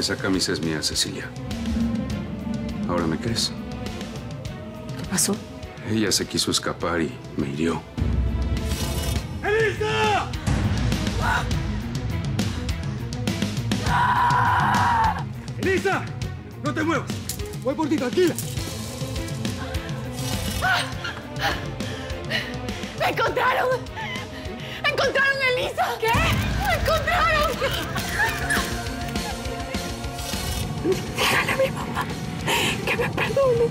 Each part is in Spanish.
Esa camisa es mía, Cecilia. ¿Ahora me crees? ¿Qué pasó? Ella se quiso escapar y me hirió. ¡Elisa! ¡Elisa! ¡No te muevas! Voy por ti, tranquila. ¡Me encontraron! ¡Encontraron a Elisa! ¿Qué? ¡Me encontraron! Dígale a mi mamá que me perdone.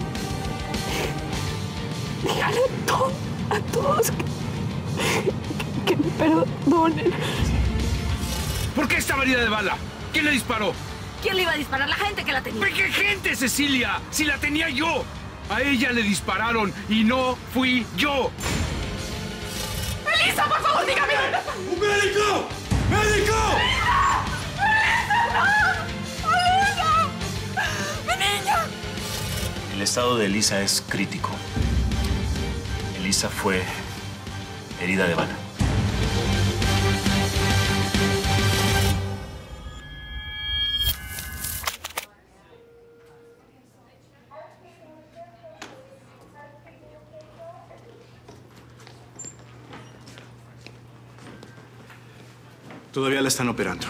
Dígale a todos, a todos que, que me perdonen. ¿Por qué estaba herida de bala? ¿Quién le disparó? ¿Quién le iba a disparar? La gente que la tenía. ¿Pero qué gente, Cecilia? Si la tenía yo. A ella le dispararon y no fui yo. ¡Elisa, por favor, dígame! ¡Un médico! ¡Médico! El estado de Elisa es crítico. Elisa fue herida de bala. Todavía la están operando.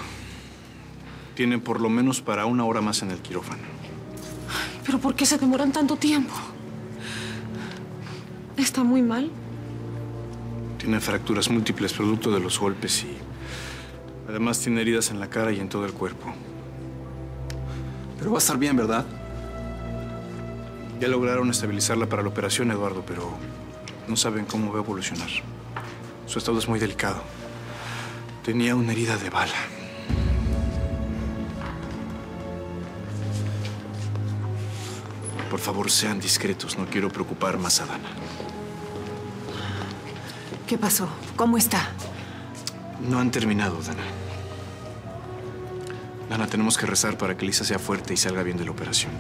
Tiene por lo menos para una hora más en el quirófano. ¿Pero por qué se demoran tanto tiempo? ¿Está muy mal? Tiene fracturas múltiples producto de los golpes y además tiene heridas en la cara y en todo el cuerpo. Pero va a estar bien, ¿verdad? Ya lograron estabilizarla para la operación, Eduardo, pero no saben cómo va a evolucionar. Su estado es muy delicado. Tenía una herida de bala. Por favor, sean discretos. No quiero preocupar más a Dana. ¿Qué pasó? ¿Cómo está? No han terminado, Dana. Dana, tenemos que rezar para que Lisa sea fuerte y salga bien de la operación.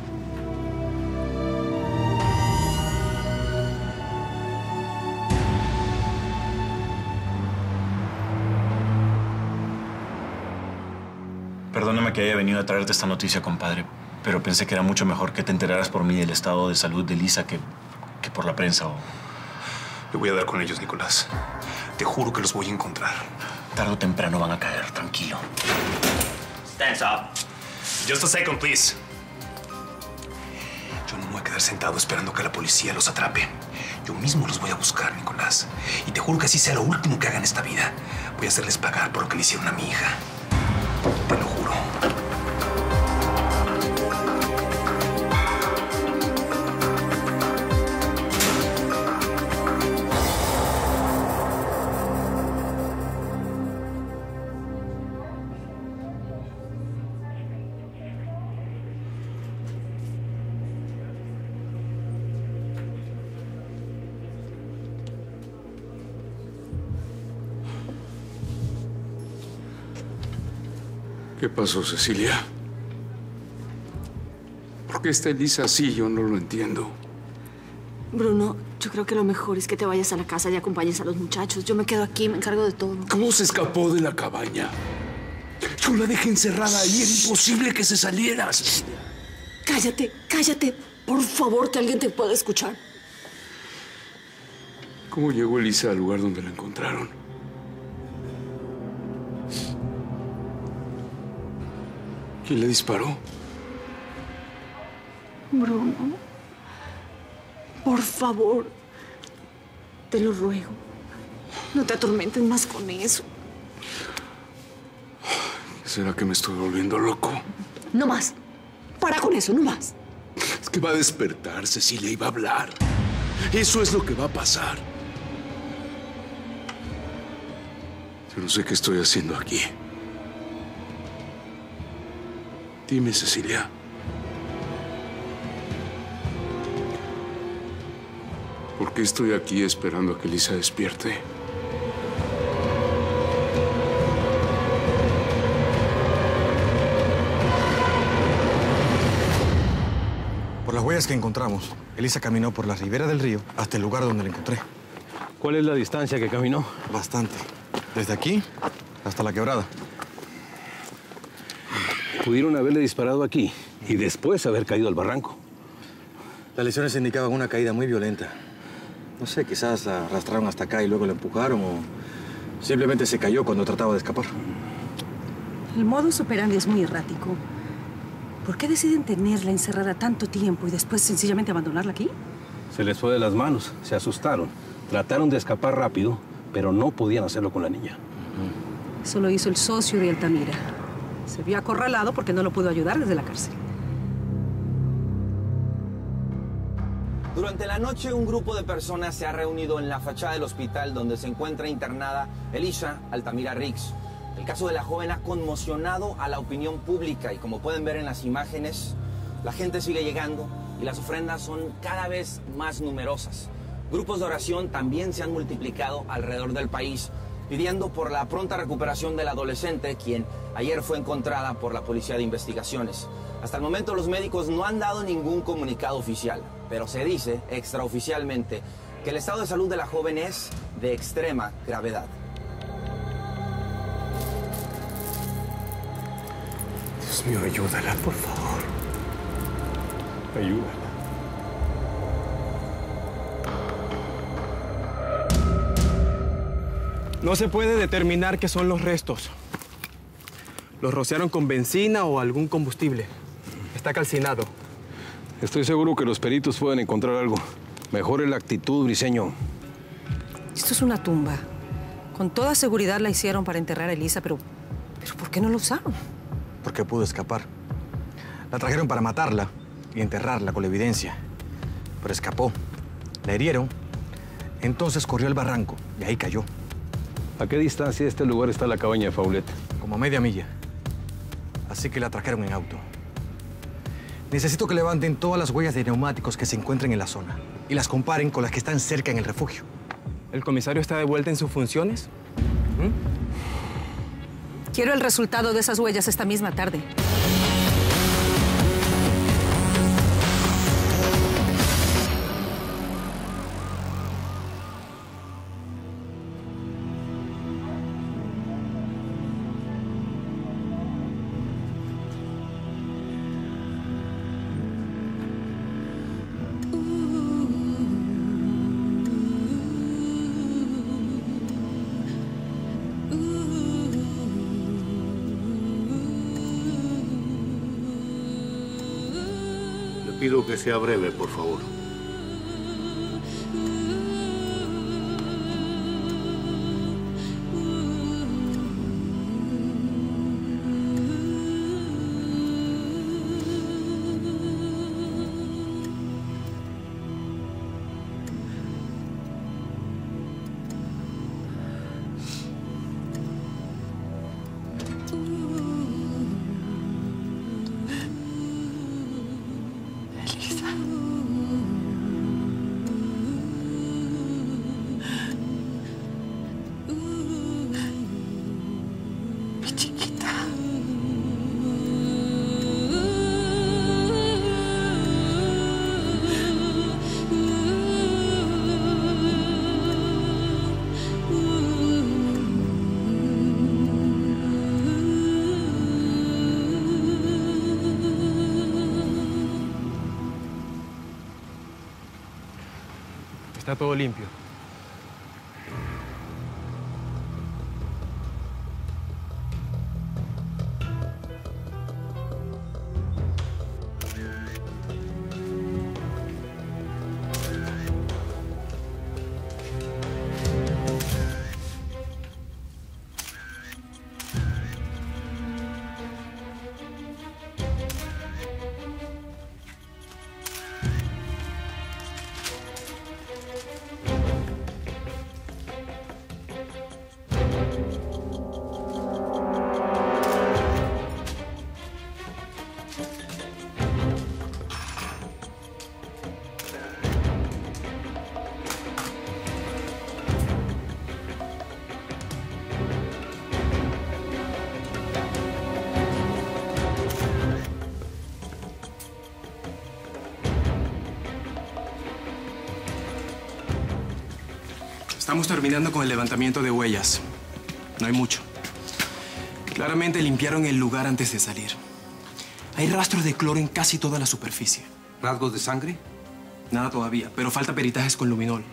Perdóname que haya venido a traerte esta noticia, compadre, pero pensé que era mucho mejor que te enteraras por mí del estado de salud de Lisa que, que por la prensa o... Le voy a dar con ellos, Nicolás. Te juro que los voy a encontrar. Tarde o temprano van a caer, tranquilo. Stands up. Just a second, please. Yo no me voy a quedar sentado esperando que la policía los atrape. Yo mismo los voy a buscar, Nicolás. Y te juro que así sea lo último que hagan en esta vida. Voy a hacerles pagar por lo que le hicieron a mi hija. Pasó, Cecilia? ¿Por qué está Elisa así? Yo no lo entiendo. Bruno, yo creo que lo mejor es que te vayas a la casa y acompañes a los muchachos. Yo me quedo aquí, me encargo de todo. ¿Cómo se escapó de la cabaña? Yo la dejé encerrada ahí. Era imposible que se saliera. Cecilia. Cállate, cállate. Por favor, que alguien te pueda escuchar. ¿Cómo llegó Elisa al lugar donde la encontraron? ¿Quién le disparó? Bruno, por favor, te lo ruego. No te atormentes más con eso. ¿Será que me estoy volviendo loco? No más. Para con eso, no más. Es que va a despertar, Cecilia, y va a hablar. Eso es lo que va a pasar. Yo no sé qué estoy haciendo aquí. Dime, Cecilia. ¿Por qué estoy aquí esperando a que Lisa despierte? Por las huellas que encontramos, Elisa caminó por la ribera del río hasta el lugar donde la encontré. ¿Cuál es la distancia que caminó? Bastante. Desde aquí hasta la quebrada. Pudieron haberle disparado aquí y después haber caído al barranco. Las lesiones indicaban una caída muy violenta. No sé, quizás la arrastraron hasta acá y luego la empujaron o simplemente se cayó cuando trataba de escapar. El modus operandi es muy errático. ¿Por qué deciden tenerla encerrada tanto tiempo y después sencillamente abandonarla aquí? Se les fue de las manos, se asustaron. Trataron de escapar rápido, pero no podían hacerlo con la niña. Eso lo hizo el socio de Altamira. Se vio acorralado porque no lo pudo ayudar desde la cárcel. Durante la noche, un grupo de personas se ha reunido en la fachada del hospital donde se encuentra internada Elisha Altamira Riggs. El caso de la joven ha conmocionado a la opinión pública y como pueden ver en las imágenes, la gente sigue llegando y las ofrendas son cada vez más numerosas. Grupos de oración también se han multiplicado alrededor del país, pidiendo por la pronta recuperación del adolescente, quien ayer fue encontrada por la Policía de Investigaciones. Hasta el momento los médicos no han dado ningún comunicado oficial, pero se dice extraoficialmente que el estado de salud de la joven es de extrema gravedad. Dios mío, ayúdala, por favor. Ayúdala. No se puede determinar qué son los restos. Los rociaron con benzina o algún combustible. Está calcinado. Estoy seguro que los peritos pueden encontrar algo. Mejore la actitud, Briseño. Esto es una tumba. Con toda seguridad la hicieron para enterrar a Elisa, pero, pero ¿por qué no la usaron? Porque pudo escapar. La trajeron para matarla y enterrarla con la evidencia. Pero escapó. La herieron. Entonces corrió al barranco y ahí cayó. ¿A qué distancia de este lugar está la cabaña de Faulet? Como a media milla. Así que la trajeron en auto. Necesito que levanten todas las huellas de neumáticos que se encuentren en la zona y las comparen con las que están cerca en el refugio. ¿El comisario está de vuelta en sus funciones? Quiero el resultado de esas huellas esta misma tarde. Sea breve, por favor. Está todo limpio. Estamos terminando con el levantamiento de huellas. No hay mucho. Claramente limpiaron el lugar antes de salir. Hay rastros de cloro en casi toda la superficie. ¿Rasgos de sangre? Nada todavía, pero falta peritajes con luminol.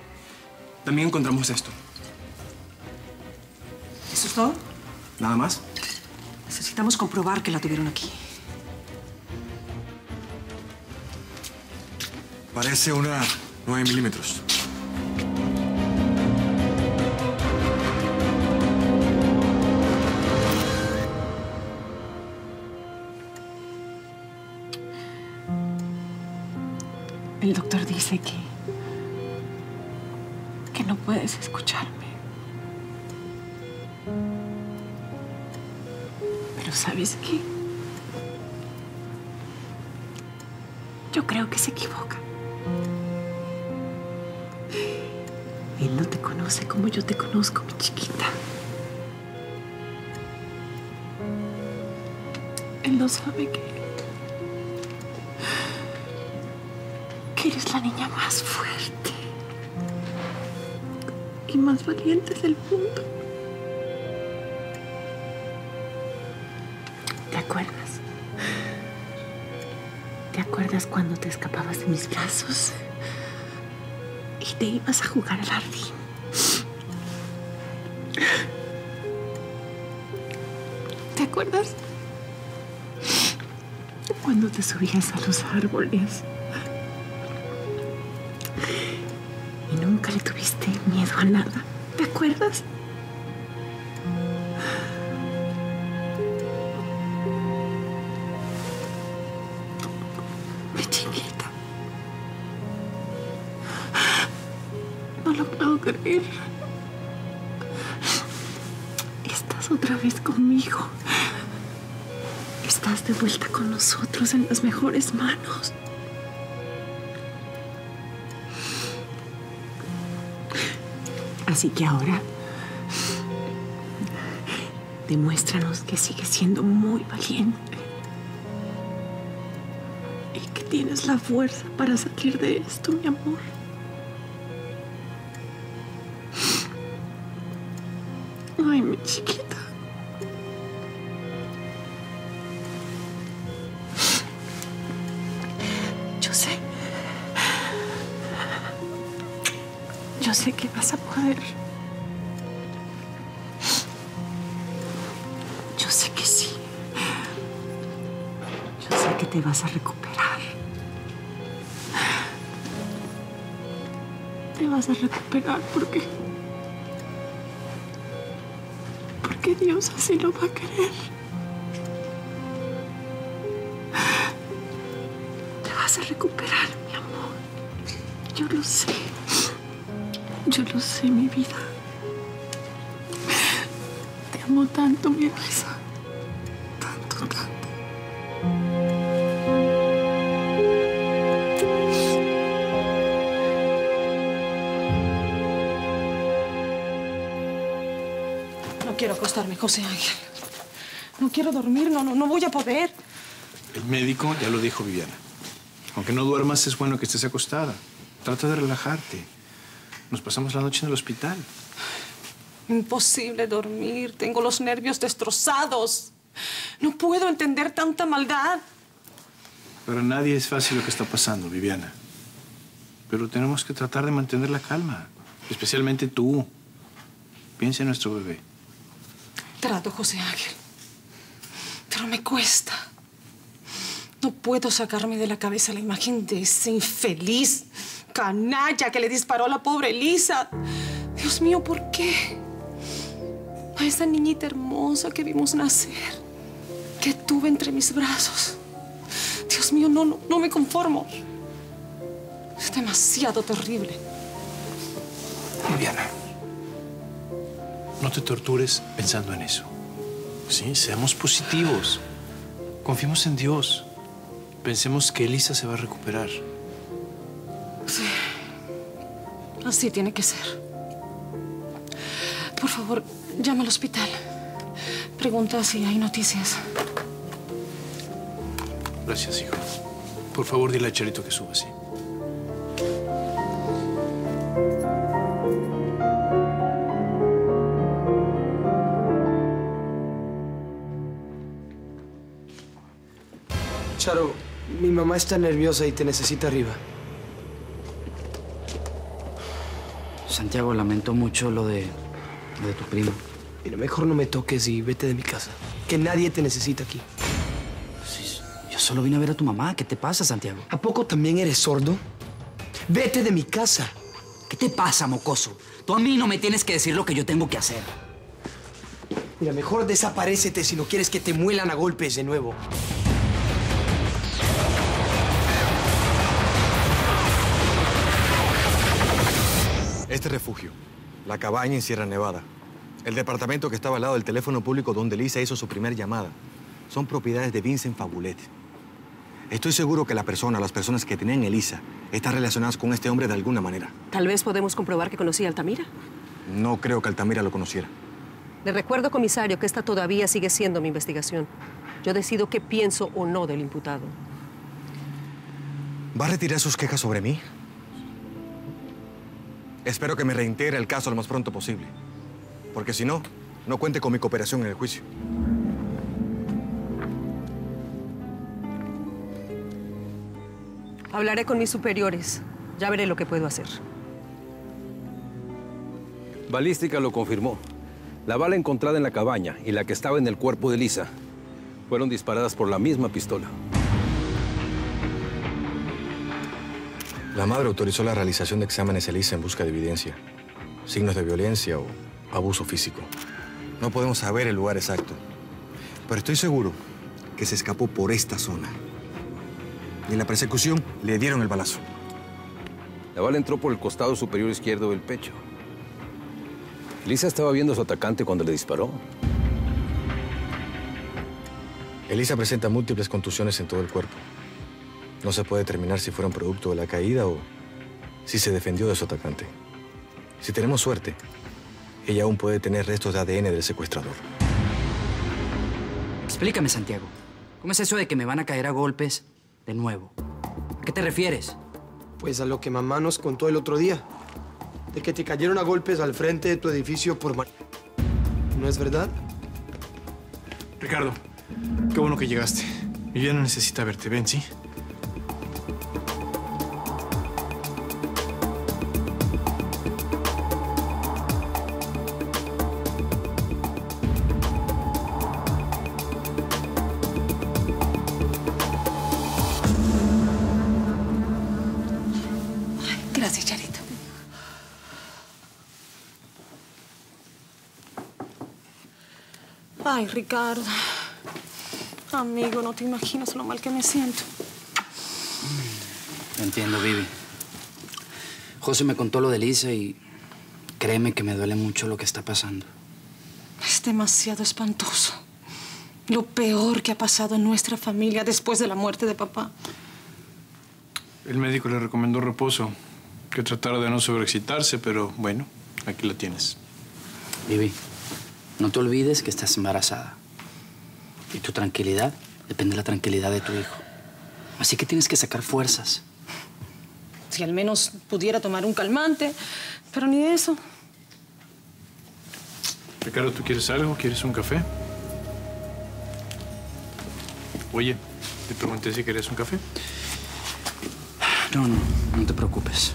También encontramos esto. ¿Eso es todo? ¿Nada más? Necesitamos comprobar que la tuvieron aquí. Parece una 9 milímetros. Doctor dice que... que no puedes escucharme. Pero ¿sabes qué? Yo creo que se equivoca. Él no te conoce como yo te conozco, mi chiquita. Él no sabe que... eres la niña más fuerte y más valiente del mundo. ¿Te acuerdas? ¿Te acuerdas cuando te escapabas de mis brazos y te ibas a jugar al jardín? ¿Te acuerdas? Cuando te subías a los árboles a nada. ¿Te acuerdas? Mi chiquita. No lo puedo creer. Estás otra vez conmigo. Estás de vuelta con nosotros en las mejores manos. Así que ahora demuéstranos que sigues siendo muy valiente y que tienes la fuerza para salir de esto, mi amor. Sé que vas a poder. Yo sé que sí. Yo sé que te vas a recuperar. Te vas a recuperar porque... Porque Dios así lo va a querer. Te vas a recuperar, mi amor. Yo lo sé. Yo lo sé, mi vida. Te amo tanto, mi Elisa. Tanto, tanto. No quiero acostarme, José Ángel. No quiero dormir, no, no, no voy a poder. El médico ya lo dijo, Viviana. Aunque no duermas, es bueno que estés acostada. Trata de relajarte. Nos pasamos la noche en el hospital. Imposible dormir. Tengo los nervios destrozados. No puedo entender tanta maldad. Para nadie es fácil lo que está pasando, Viviana. Pero tenemos que tratar de mantener la calma. Especialmente tú. Piensa en nuestro bebé. Trato, José Ángel. Pero me cuesta. No puedo sacarme de la cabeza la imagen de ese infeliz canalla que le disparó a la pobre Elisa. Dios mío, ¿por qué? A esa niñita hermosa que vimos nacer, que tuve entre mis brazos. Dios mío, no, no, no me conformo. Es demasiado terrible. Viviana, no te tortures pensando en eso. Sí, seamos positivos. Confiemos en Dios. Pensemos que Elisa se va a recuperar. Sí. Así tiene que ser. Por favor, llama al hospital. Pregunta si hay noticias. Gracias, hijo. Por favor, dile a Charito que suba, sí. Charo, mi mamá está nerviosa y te necesita arriba. Santiago, lamento mucho lo de, lo de tu primo. Mira, mejor no me toques y vete de mi casa. Que nadie te necesita aquí. Yo solo vine a ver a tu mamá. ¿Qué te pasa, Santiago? ¿A poco también eres sordo? Vete de mi casa. ¿Qué te pasa, mocoso? Tú a mí no me tienes que decir lo que yo tengo que hacer. Mira, mejor desaparécete si no quieres que te muelan a golpes de nuevo. Este refugio, la cabaña en Sierra Nevada, el departamento que estaba al lado del teléfono público donde Lisa hizo su primer llamada, son propiedades de Vincent Fabulet. Estoy seguro que la persona, las personas que tenían Elisa, están relacionadas con este hombre de alguna manera. Tal vez podemos comprobar que conocía a Altamira. No creo que Altamira lo conociera. Le recuerdo, comisario, que esta todavía sigue siendo mi investigación. Yo decido qué pienso o no del imputado. ¿Va a retirar sus quejas sobre mí? Espero que me reintegre el caso lo más pronto posible. Porque si no, no cuente con mi cooperación en el juicio. Hablaré con mis superiores. Ya veré lo que puedo hacer. Balística lo confirmó. La bala encontrada en la cabaña y la que estaba en el cuerpo de Lisa fueron disparadas por la misma pistola. La madre autorizó la realización de exámenes Elisa en busca de evidencia, signos de violencia o abuso físico. No podemos saber el lugar exacto, pero estoy seguro que se escapó por esta zona. Y en la persecución le dieron el balazo. La bala entró por el costado superior izquierdo del pecho. Lisa estaba viendo a su atacante cuando le disparó. Elisa presenta múltiples contusiones en todo el cuerpo. No se puede determinar si fueron producto de la caída o si se defendió de su atacante. Si tenemos suerte, ella aún puede tener restos de ADN del secuestrador. Explícame, Santiago. ¿Cómo es eso de que me van a caer a golpes de nuevo? ¿A qué te refieres? Pues a lo que mamá nos contó el otro día. De que te cayeron a golpes al frente de tu edificio por... ma- ¿No es verdad? Ricardo, qué bueno que llegaste. Viviana necesita verte. Ven, ¿sí? Ay, Ricardo. Amigo, no te imaginas lo mal que me siento. Entiendo, Vivi. José me contó lo de Lisa y créeme que me duele mucho lo que está pasando. Es demasiado espantoso. Lo peor que ha pasado en nuestra familia después de la muerte de papá. El médico le recomendó reposo, que tratara de no sobreexcitarse, pero bueno, aquí la tienes. Vivi, no te olvides que estás embarazada. Y tu tranquilidad depende de la tranquilidad de tu hijo. Así que tienes que sacar fuerzas. Si al menos pudiera tomar un calmante, pero ni eso. Ricardo, ¿tú quieres algo? ¿Quieres un café? Oye, te pregunté si querías un café. No, no, no te preocupes.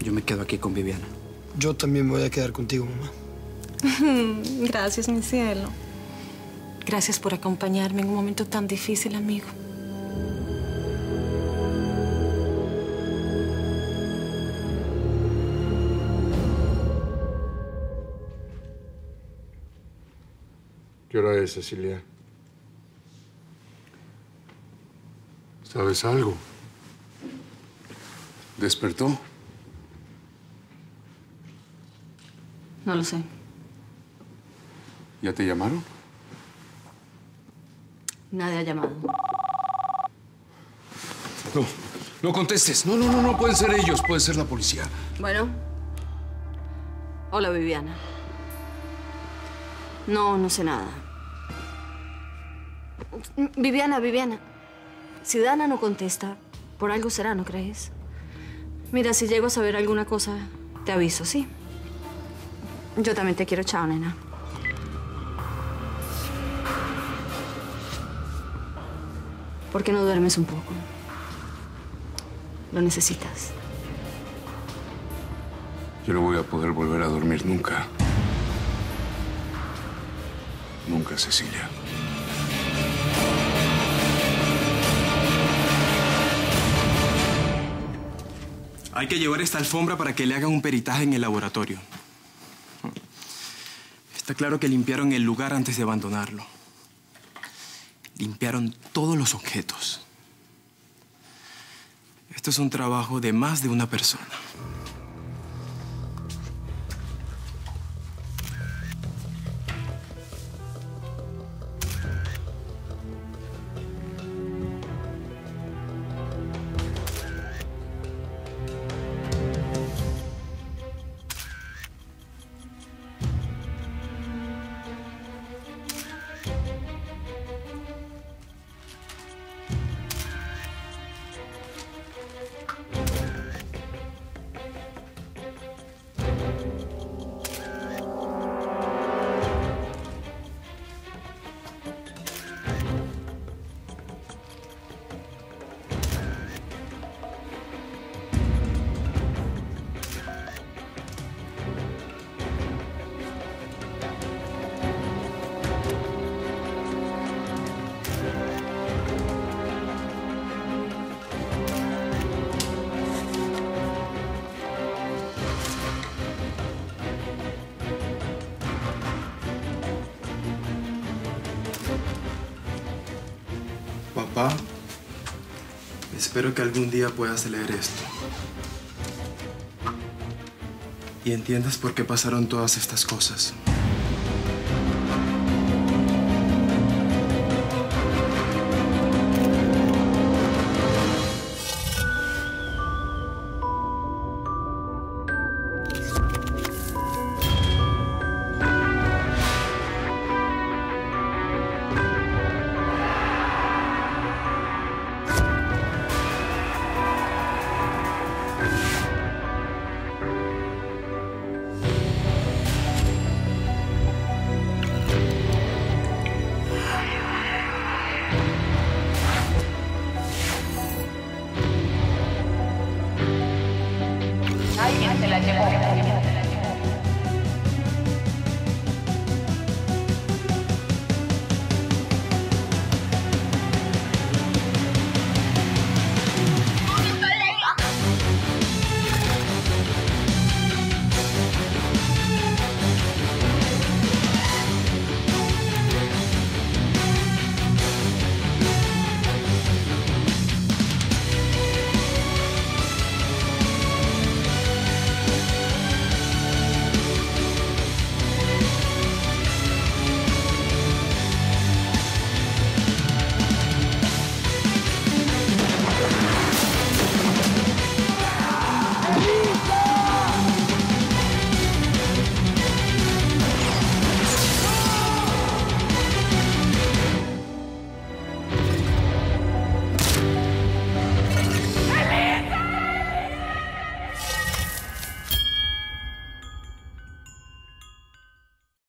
Yo me quedo aquí con Viviana. Yo también me voy a quedar contigo, mamá. Gracias, mi cielo. Gracias por acompañarme en un momento tan difícil, amigo. ¿Qué hora es, Cecilia? ¿Sabes algo? ¿Despertó? No lo sé. ¿Ya te llamaron? Nadie ha llamado. No, no contestes. No, no, no, no pueden ser ellos. Puede ser la policía. Bueno. Hola, Viviana. No, no sé nada. Viviana, Viviana. Si Dana no contesta, por algo será, ¿no crees? Mira, si llego a saber alguna cosa, te aviso, ¿sí? Yo también te quiero, chao, nena. ¿Por qué no duermes un poco? Lo necesitas. Yo no voy a poder volver a dormir nunca. Nunca, Cecilia. Hay que llevar esta alfombra para que le hagan un peritaje en el laboratorio. Está claro que limpiaron el lugar antes de abandonarlo. Limpiaron todos los objetos. Esto es un trabajo de más de una persona. Espero que algún día puedas leer esto. Y entiendas por qué pasaron todas estas cosas.